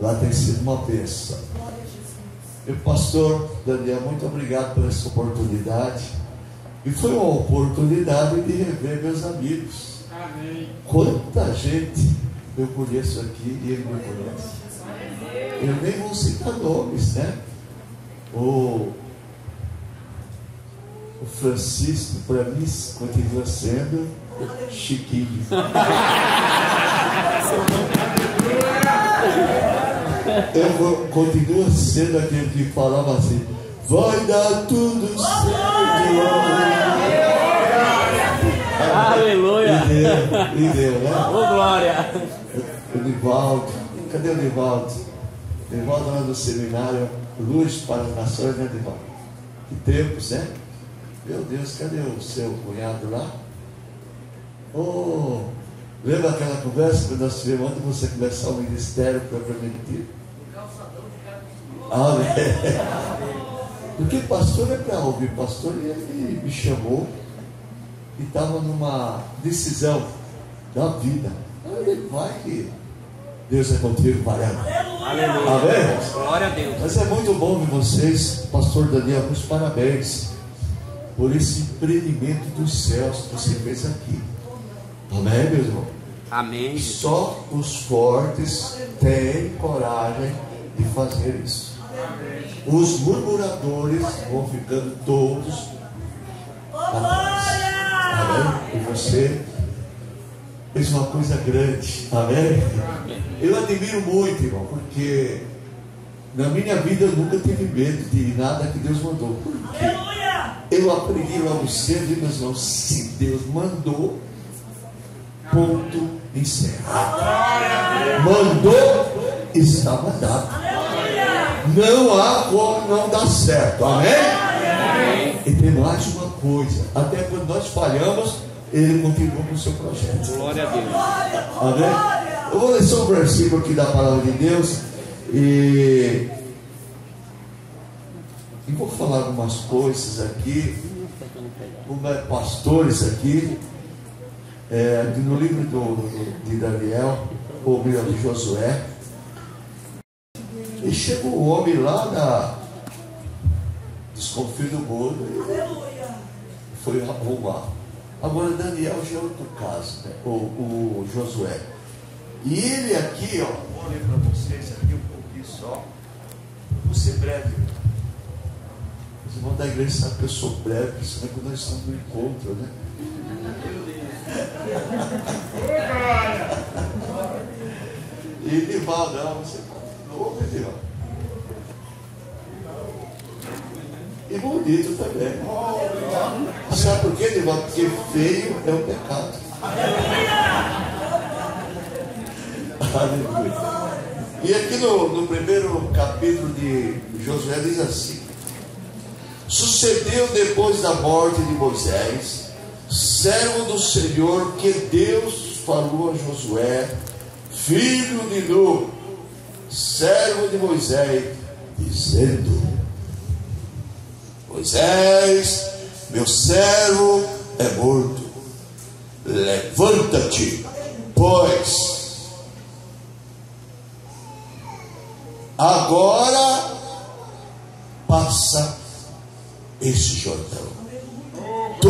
Lá tem sido uma bênção. E pastor Daniel, muito obrigado por essa oportunidade. E foi uma oportunidade de rever meus amigos. Amém. Quanta gente eu conheço aqui e ele me conhece. Eu nem vou citar nomes, né? O, o Francisco, para mim, continua sendo Chiquinho. Eu vou, continuo sendo aquele que falava assim: vai dar tudo certo. Aleluia. E deu, e deu, né? Ô, glória. O Nivaldo, cadê o Nivaldo? Nivaldo lá no seminário Luz para as Nações, né, Nivaldo? Que tempos, né? Meu Deus, cadê o seu cunhado lá? Oh, lembra aquela conversa que nós tivemos antes de você começar o ministério propriamente dito? É. Porque pastor é para ouvir, pastor ele me chamou e estava numa decisão da vida. Ele vai que Deus é contigo, vai Aleluia. Amém? Glória a Deus. Mas é muito bom ver vocês, pastor Daniel, muitos parabéns por esse empreendimento dos céus que você fez aqui. Amém, meu irmão? Amém. Só os fortes têm coragem de fazer isso. Os murmuradores vão ficando todos. Amém? E você fez uma coisa grande. Amém? Eu admiro muito, irmão, porque na minha vida eu nunca tive medo de nada que Deus mandou. Por quê? Eu aprendi logo cedo, meus irmãos, se Deus mandou, ponto encerrado. Mandou, estava dado. Não há como não dar certo. Amém? E tem mais uma coisa. Até quando nós falhamos, ele continua com o seu projeto. Glória a Deus. Amém? Eu vou ler só um versículo aqui da palavra de Deus. E, e vou falar algumas coisas aqui. Como é pastores aqui. É, no livro do, do- de Daniel, ou melhor, de Josué. E chega o homem lá da desconfio do mundo e foi arrumar. Agora Daniel já é outro caso, né? o, o Josué. E ele aqui, ó, vou ler para vocês aqui um pouquinho só. Vou ser breve. Os irmãos da igreja sabem que eu sou breve, principalmente quando nós estamos no encontro, né? E Nival, não, você louco, Nival. E bonito também. Sabe por quê, Nival? Porque feio é um pecado. Aleluia. E aqui no, no primeiro capítulo de Josué diz assim: Sucedeu depois da morte de Moisés, servo do Senhor, que Deus falou a Josué, filho de Nu, servo de Moisés, dizendo: Moisés, meu servo é morto, levanta-te, pois agora passa este Jordão. Tu,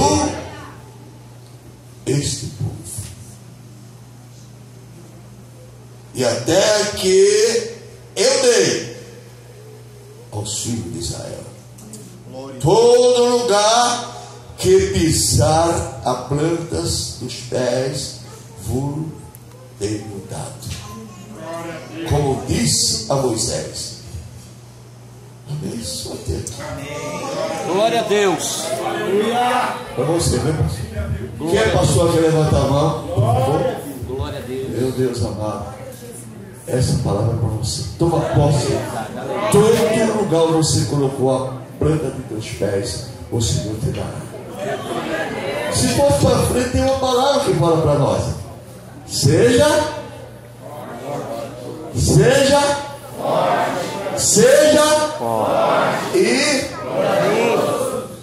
este povo. E até que eu dei aos filhos de Israel. Todo lugar que pisar a plantas dos pés, vos tenho dado. Como disse a Moisés. Amém. Só. Glória a Deus. Para você, pastor. Quem é pastor que levanta a mão, por favor? Glória a Deus. Meu Deus amado. Essa palavra para você. Toma posse. Todo lugar onde você colocou a planta de teus pés, o Senhor te dará. Se for para frente, tem uma palavra que fala para nós. Seja. Seja. Seja. E.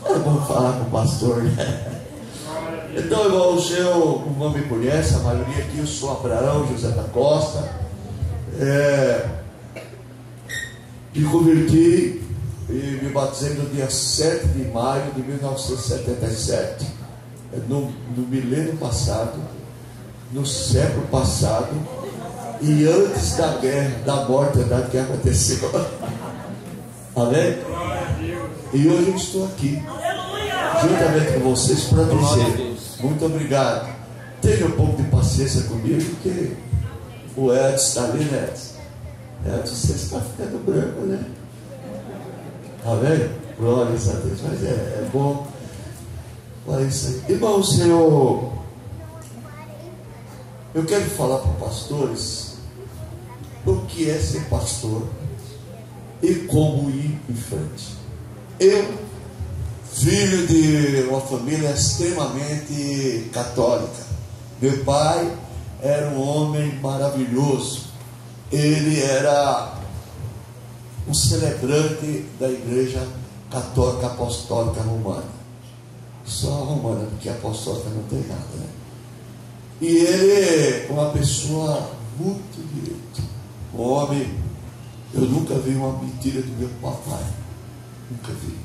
É falar com o pastor, né? Então, irmão, o seu não me conhece, a maioria aqui, eu sou Abraão José da Costa. É, Me converti e me batizei no dia 7 de maio de 1977, no, no milênio passado, no século passado, e antes da guerra, da morte da que aconteceu. Amém? E hoje eu estou aqui, juntamente com vocês, para dizer muito obrigado. Tenha um pouco de paciência comigo, porque o Edson está ali, né? Edson, você está ficando branco, né? Amém? Glórias a Deus. Mas é, é bom. Olha isso aí. Irmãos, eu, eu quero falar para pastores o que é ser pastor e como ir em frente. Eu, filho de uma família extremamente católica, meu pai era um homem maravilhoso. Ele era um celebrante da Igreja Católica Apostólica Romana. Só romana, porque apostólica não tem nada, né? E ele é uma pessoa muito direita. Um homem, eu nunca vi uma mentira do meu papai. Nunca vi.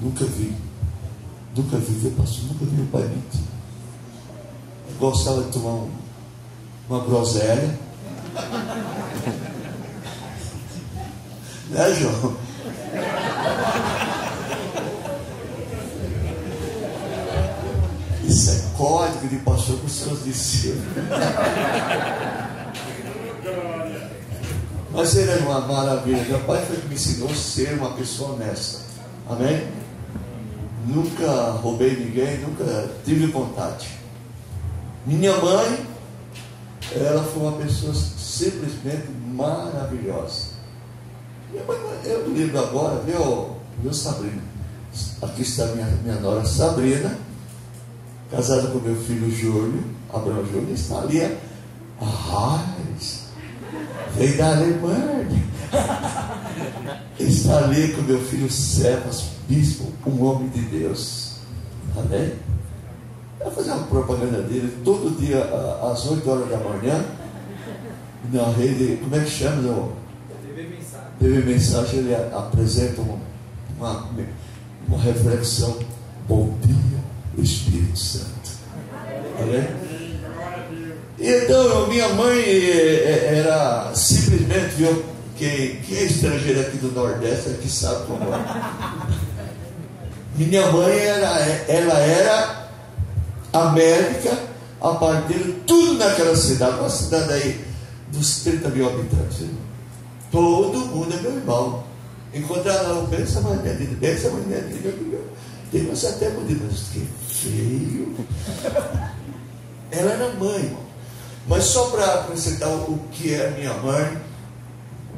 Nunca vi. Nunca vi, viu, pastor? Nunca vi meu pai mentir. Eu gostava de tomar um, uma groselha. Né, João? Isso é código de pastor os seus discípulos. Mas ele era uma maravilha. Meu pai foi que me ensinou a ser uma pessoa honesta. Amém? Nunca roubei ninguém, nunca tive vontade. Minha mãe, ela foi uma pessoa simplesmente maravilhosa. Eu me lembro agora, viu, viu Sabrina? Aqui está minha, minha nora Sabrina, casada com meu filho Júlio, Abraão Júlio, está ali a raiz, veio da Alemanha. Está ali com meu filho Sebas, bispo, um homem de Deus. Amém? Eu fazer uma propaganda dele todo dia às 8 horas da manhã, na rede, como é que chama? Não? teve mensagem, ele apresenta uma, uma, uma reflexão. Bom dia, Espírito Santo. Amém? Então, minha mãe eh, eh, era simplesmente, viu? Quem, quem é estrangeiro aqui do Nordeste aqui sabe como é. Minha mãe era, ela era a médica a partir de tudo naquela cidade, uma cidade aí dos 30 mil habitantes. Todo mundo é meu irmão. Encontrar lá o benção, mas minha vida, benção, mas minha vida. Tem você até bonito, mas que feio. Ela era mãe, irmão. Mas só para apresentar o que é minha mãe,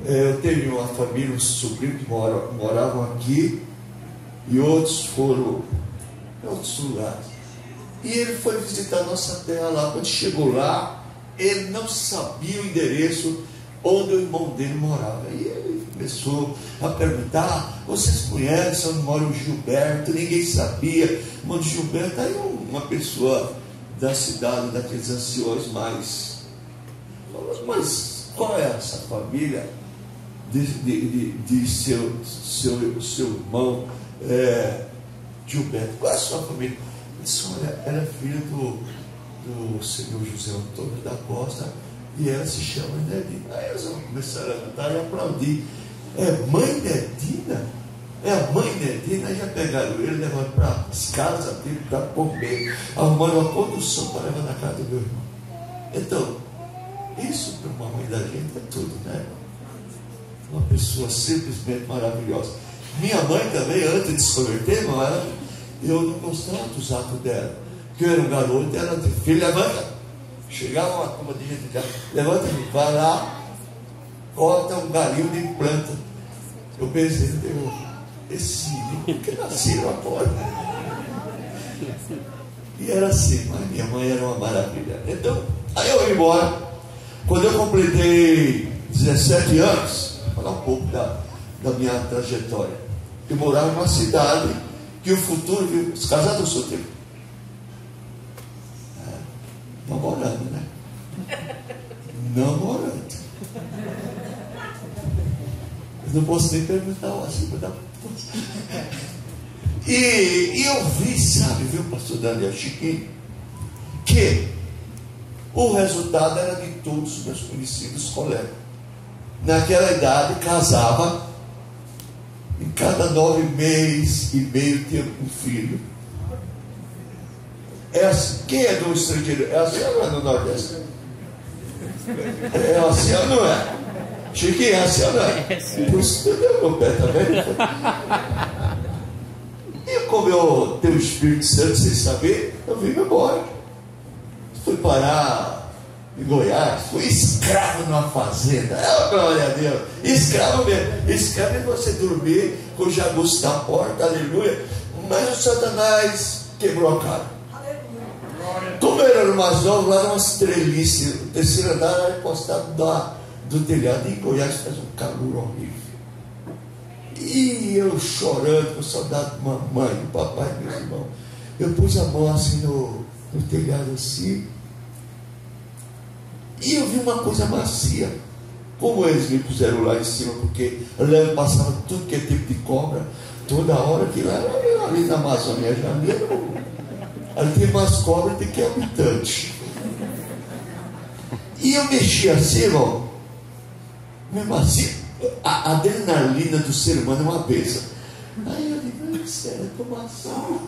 é, eu tenho uma família, um sobrinho que mora, moravam aqui e outros foram em outros lugares. E ele foi visitar nossa terra lá. Quando chegou lá, ele não sabia o endereço onde o irmão dele morava. E ele começou a perguntar: vocês conhecem onde mora o Gilberto? Ninguém sabia. O irmão de Gilberto aí uma pessoa da cidade, daqueles anciões mais. Mas qual é essa família de, de, de, de seu, seu, seu irmão é, Gilberto? Qual é a sua família? Disse, olha, ela é filha do, do senhor José Antônio da Costa e ela se chama Nedina. Aí eles começaram a cantar e aplaudir. É mãe Nedina? É a mãe Nedina. Aí já pegaram ele, levaram para as casas dele para comer. Arrumaram uma condução para levar na casa do meu irmão. Então, isso para uma mãe da gente é tudo, né? Uma pessoa simplesmente maravilhosa. Minha mãe também, antes de se converter, irmão, ela, eu não gostava dos atos dela. Porque eu era um garoto, ela disse, filha, levanta. Chegava uma turma de gente levanta, vai lá, corta um galinho de planta. Eu pensei, Deus, esse menino que nasceram agora. E era assim, mas minha mãe era uma maravilha. Então, aí eu ia embora. Quando eu completei 17 anos, falar um pouco da, da minha trajetória. Eu morava numa cidade que o futuro, os casados solteiros, namorando, né? Namorando. Eu não posso nem perguntar o assunto da e, e eu vi, sabe, viu, pastor Daniel Chiquinho, que o resultado era de todos os meus conhecidos colegas. Naquela idade, casava, em cada nove meses e meio tinha um filho. É assim, quem é do estrangeiro? É assim ou não é no Nordeste? É assim ou não é? Chiquinho, é assim ou não é? Por isso que deu meu pé também. E como eu tenho o Espírito Santo sem saber, eu vim embora. Fui parar em Goiás, fui escravo numa fazenda. É glória a Deus. Escravo mesmo. Escravo é você dormir com o jagunço da porta, aleluia. Mas o Satanás quebrou a cara. Como era mais novo, lá era uma estrelice. O terceiro andar era encostado da, do telhado. E em Goiás faz um calor horrível. E eu chorando, com saudade de mamãe, do papai e meus irmãos. Eu pus a mão assim no, no telhado assim. E eu vi uma coisa macia. Como eles me puseram lá em cima, porque eu passava tudo que é tipo de cobra, toda hora que lá, ali na Amazônia Janeiro, ali tem mais cobra do que habitante. E eu mexi assim, irmão, mesmo assim, a adrenalina do ser humano é uma bênção. Aí eu digo, sério, tomar sol.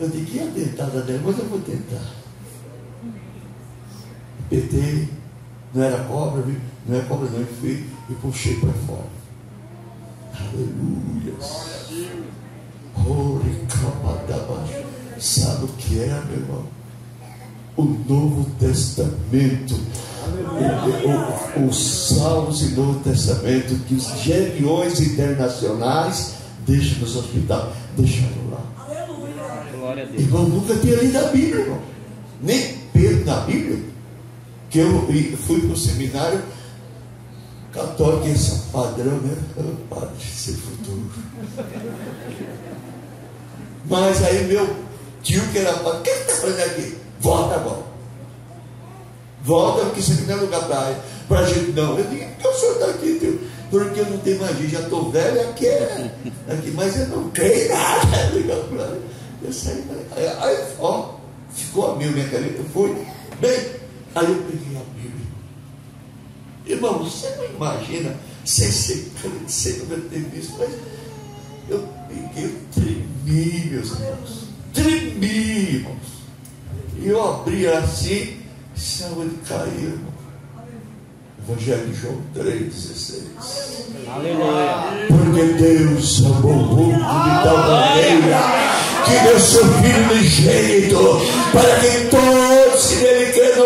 Eu digo, que a dentada dela, mas eu vou tentar. Apertei, não era cobra, não é cobra não, e fui e puxei para fora. Aleluia. Sabe o que é, meu irmão? O Novo Testamento. O, o, os Salmos e Novo Testamento que os geriões internacionais deixam nos hospitais. Deixaram lá. Glória a Deus. Irmão, nunca tinha lido a Bíblia, irmão. Nem Pedro na Bíblia. Que eu fui para o seminário católico, esse é padrão, né? Oh, padre, futuro. Mas aí meu tio que era padre, o que está fazendo aqui? Volta agora. Volta, porque isso aqui não é lugar para a gente não. Eu digo, por que o senhor está aqui, tio? Porque eu não tenho mais gente, já estou velho aqui, é, aqui, mas eu não creio nada. Eu saí, aí, ó, ficou a minha, minha caneta, foi. Bem, aí eu peguei a Bíblia. Irmão, você não imagina, sem ser crente, sem nunca ter visto, mas eu peguei, eu tremi, meus irmãos. Tremi, irmãos. E eu abri assim, céu ele caiu, irmão. Evangelho de João 3,16. Aleluia. Porque Deus amou o mundo de tal maneira que deu seu Filho unigênito para que todos que nele crêem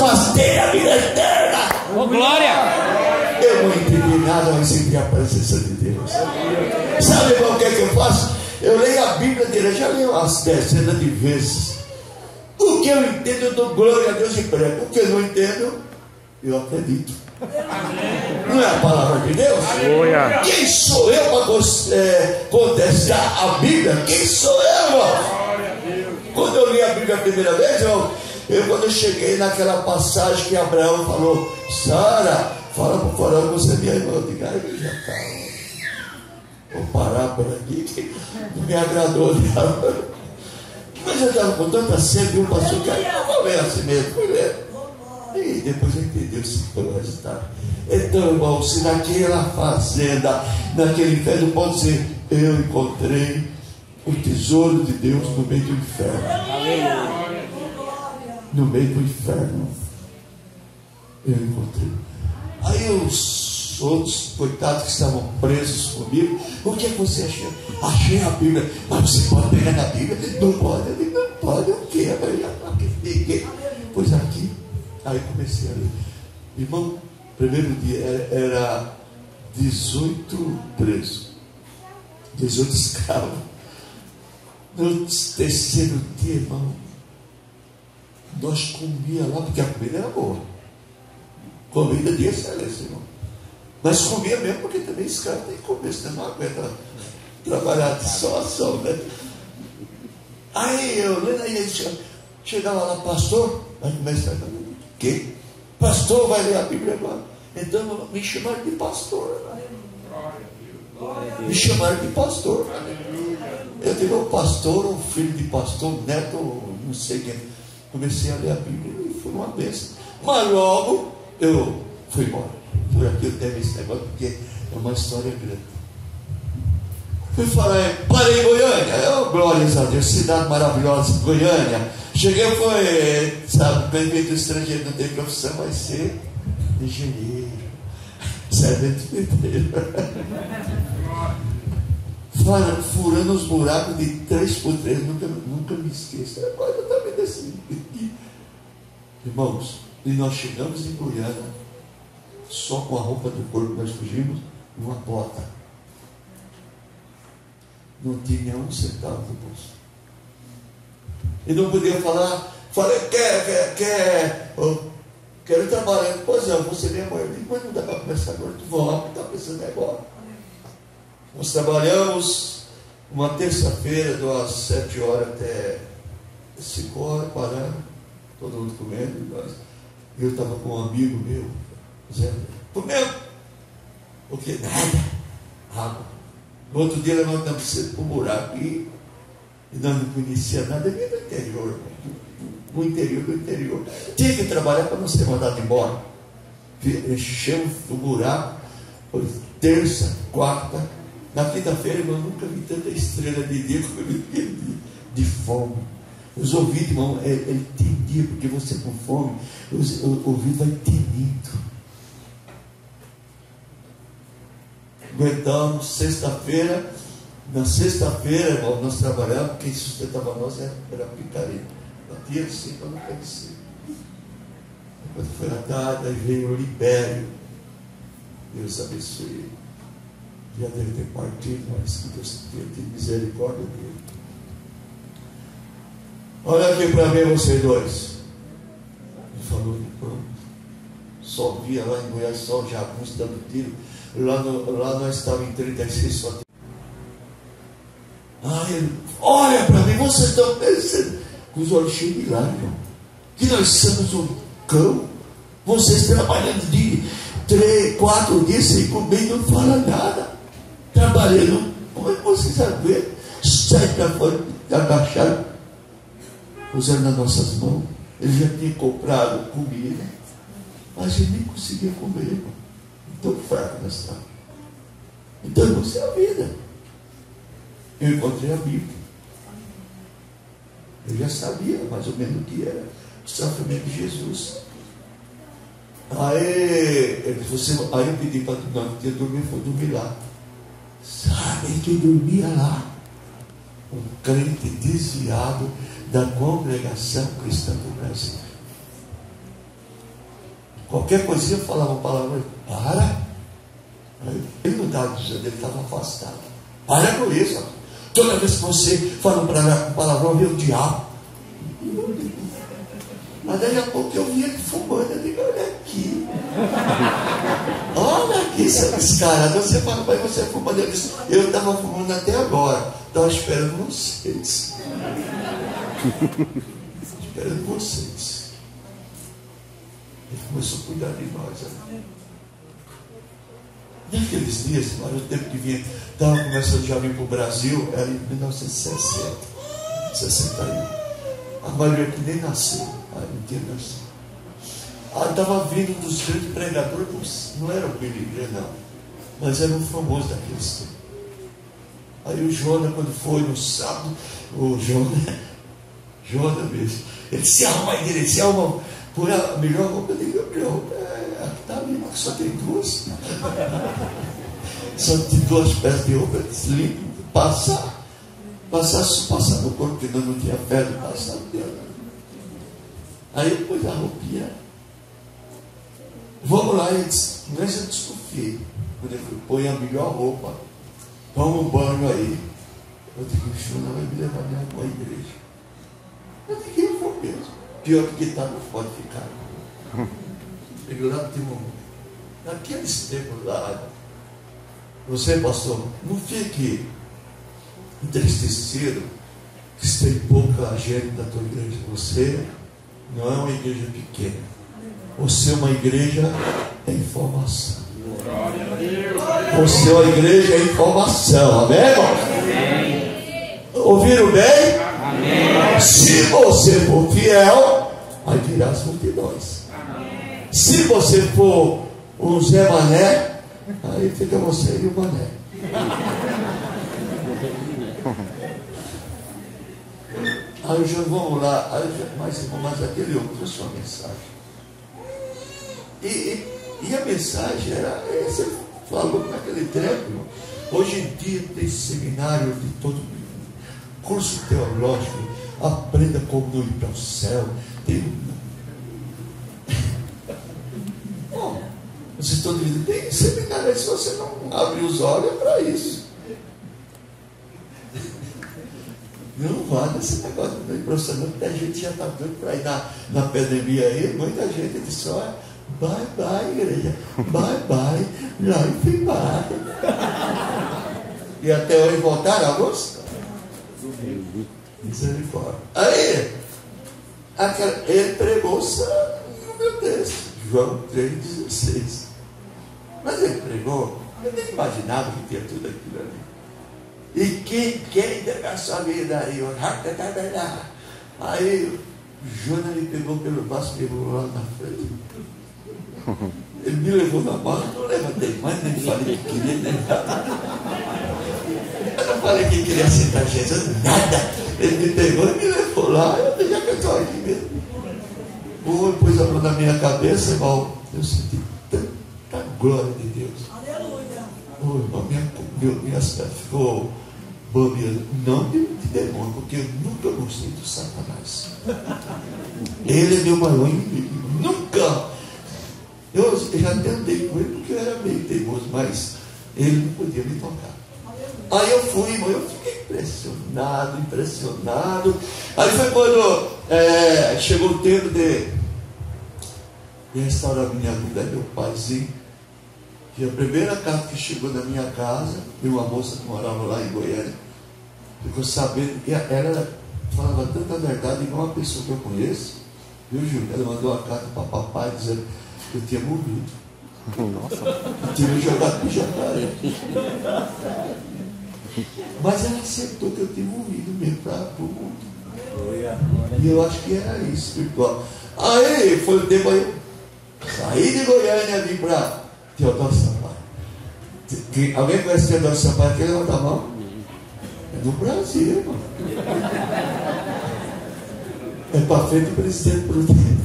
mas tenham a vida eterna. Ô, glória. Eu não entendi nada, mas senti a presença de Deus. Sabe o que é que eu faço? Eu leio a Bíblia dele, eu já leio umas dezenas de vezes. O que eu entendo, eu dou glória a Deus e prego. O que eu não entendo, eu acredito. Não é a palavra de Deus? Aleluia. Quem sou eu para é, contestar a Bíblia? Quem sou eu, irmão? Quando eu li a Bíblia a primeira vez, eu, eu quando eu cheguei naquela passagem que Abraão falou, Sara, fala para o farol que você é minha irmã. Eu digo, ai, já está. Vou parar por aqui, não me agradou. Não. Mas eu estava com tanta sede, um pastor que eu vou ler assim mesmo. E depois eu entendi o resultado. Então, irmão, se naquela fazenda, naquele inferno, pode dizer, eu encontrei o tesouro de Deus no meio do inferno. No meio do inferno. Eu encontrei. Aí os outros coitados que estavam presos comigo, o que, é que você achou? Achei a Bíblia, mas você pode pegar na Bíblia? Não pode, eu digo, não pode? Eu já peguei. Pois aqui, aí comecei a ler. Irmão, primeiro dia era, era 18 presos, 18 escravos. No terceiro dia, irmão, nós comia lá, porque a comida era boa. Comida de excelência, irmão. Mas comia mesmo, porque também escravo tem que comer, senão não aguenta trabalhar de só ação, né? Aí eu, aí chegava lá, pastor, aí começa a que? Pastor vai ler a Bíblia agora. Então me chamaram de pastor. Me chamaram de pastor. Eu tive um pastor, um filho de pastor, um neto, não sei quem. Comecei a ler a Bíblia e foi uma bênção. Mas logo eu fui embora. Por aqui eu tenho esse negócio, porque é uma história grande. Fui falar, parei em Goiânia, oh, glórias a Deus, cidade maravilhosa, Goiânia. Cheguei, foi, sabe, prefeito estrangeiro não tem profissão, vai ser engenheiro, servente pedreiro. Furando os buracos de três por três, nunca, nunca me esqueço. É desse. Irmãos, e nós chegamos em Goiânia, só com a roupa do corpo nós fugimos, uma bota. Não tinha um centavo no bolso. E não podia falar, falei, quer, quer, quer, oh, quero trabalhar. Pois é, você mãe. Eu digo, mas não dá para começar agora, tu volta, está pensando agora. Nós trabalhamos uma terça-feira, das sete horas até cinco horas, parando, todo mundo comendo. Nós. Eu estava com um amigo meu, Zé, comendo. O que? Nada. Água. No outro dia levantamos cedo para o buraco e, e nós não conhecia nada, vinha do interior, do interior do interior. Tinha que trabalhar para não ser mandado embora. Enchemos o buraco, foi terça, quarta, na quinta-feira eu nunca vi tanta estrela de dia como eu vi de fome. Os ouvidos, irmão, é, é entendia, porque você com fome, os, o ouvido vai tenido. Aguentamos, sexta-feira, na sexta-feira, irmão, nós trabalhávamos, quem sustentava nós era, era picareta. Batia assim para não carecer. Quando foi a tarde, aí veio o Libério. Deus abençoe ele. Já deve ter partido, mas que Deus tenha misericórdia dele. Olha aqui para mim, vocês dois. Ele falou. Só via lá em Goiás, só jagunço dando tiro. Lá, no, lá nós estávamos em 36 só. Ah, ele, olha para mim, vocês estão pensando, com os olhos cheios de lágrimas, que nós somos um cão. Vocês trabalhando de três, quatro dias sem comer não fala nada. Trabalhando, como é que vocês ver? Sai para fora, agacharam, puseram nas nossas mãos. Ele já tinha comprado comida, mas ele nem conseguia comer. Tão fraco nós estávamos. Então, isso é a vida. Eu encontrei a Bíblia. Eu já sabia mais ou menos o que era o sofrimento de Jesus. Aí, você, aí eu pedi para não, que dormir, foi dormir lá. Sabe quem dormia lá? Um crente desviado da congregação cristã do Brasil. Qualquer coisinha falava uma palavra, para. Ele não estava dizendo, ele estava afastado. Para com isso. Toda vez que você fala um palavrão, vê o diabo. Mas daí a pouco eu vi ele fumando, eu digo, olha aqui. Olha aqui, esse cara. Você fala para você fumando. Eu disse, eu estava fumando até agora. Estava esperando vocês. Esperando vocês. Ele começou a cuidar de nós. Né? Naqueles dias, olha o tempo que vinha, estava começando já vir para o Brasil, era em 1960, 61. A maioria que nem nasceu, a não tinha nascido. Ah, estava vindo um dos grandes pregadores, não era o Billy não, mas era um famoso daqueles tempos. Aí o Jonas, quando foi no sábado, o Jonas, Jonas mesmo, ele se arruma aí direito, se arruma, põe a melhor roupa eu roupa, é, aqui está ali, só tem duas. só tem duas peças de roupa, limpo, passar. Passar, passar no corpo, porque não, tinha de passar. Aí eu pus a roupinha Vamos lá, ele disse, que eu desconfiei. Quando ele põe a melhor roupa, toma um banho aí. Eu digo, o não vai me levar minha a igreja. Digo, eu vou mesmo. Pior que está, não pode ficar. No Timão. Naqueles tempos lá, você, pastor, não fique entristecido que tem pouca gente da tua igreja. Você não é uma igreja pequena Você é uma igreja em formação. Você é uma igreja em formação. Amém, irmão? Ouviram bem? Se você for fiel, aí virá as multidões. Se você for um Zé Mané, aí fica você e o Mané. Aí já vamos lá, aí já, mas, mas aquele outro uma mensagem. E, e, e a mensagem era, você falou naquele tempo, hoje em dia tem seminário de todo curso teológico, aprenda como não ir para o céu. Tem... Bom, vocês estão dizendo, tem seminário se você não abre os olhos é para isso. Não vá nesse negócio de professor, muita gente já está doido para ir na, na pandemia aí, muita gente disse, olha, bye bye, igreja, bye bye, life bye. E até hoje voltaram alguns? Misericórdia. Aí, aquela, ele pregou no meu texto, João 3,16. Mas ele pregou, eu nem imaginava que tinha tudo aquilo ali. E quem quer entregar sua vida aí? Aí Jonas me pegou pelo braço e levou lá na frente. Ele me levou na mão, não levantei mais, nem falei que queria, nem. Eu não falei que queria aceitar Jesus, nada. Ele me pegou e me levou lá, eu já que eu aqui mesmo. Um pôs a mão na minha cabeça, irmão, eu senti tanta glória de Deus. Oh, irmão, minha, meu, minha ficou bobeando. Não de, de demônio, porque eu nunca gostei do Satanás. Ele é meu maior inimigo. Nunca. Eu, já até andei com ele porque eu era meio teimoso, mas ele não podia me tocar. Aí eu fui, irmão, eu fiquei impressionado, impressionado. Aí foi quando é, chegou o tempo de, de restaurar minha vida, meu paizinho que a primeira carta que chegou na minha casa, de uma moça que morava lá em Goiânia, ficou sabendo que ela falava tanta verdade igual uma pessoa que eu conheço, viu, Júlio? Ela mandou uma carta para papai dizendo que eu tinha morrido. Nossa. Eu tinha me jogado jacaré. Mas ela aceitou que eu tinha morrido mesmo para o mundo. E eu acho que era isso, espiritual. Aí foi o tempo aí. Saí de Goiânia e vim para Teodoro Sampaio. alguém conhece Teodoro Sampaio aqui? Levanta a mão. É do Brasil, irmão. É para frente presidente prudente.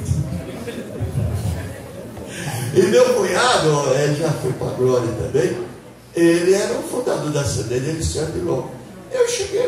E meu cunhado, ele já foi para a Glória também. Ele era o fundador da cidade, ele se abilou. Eu cheguei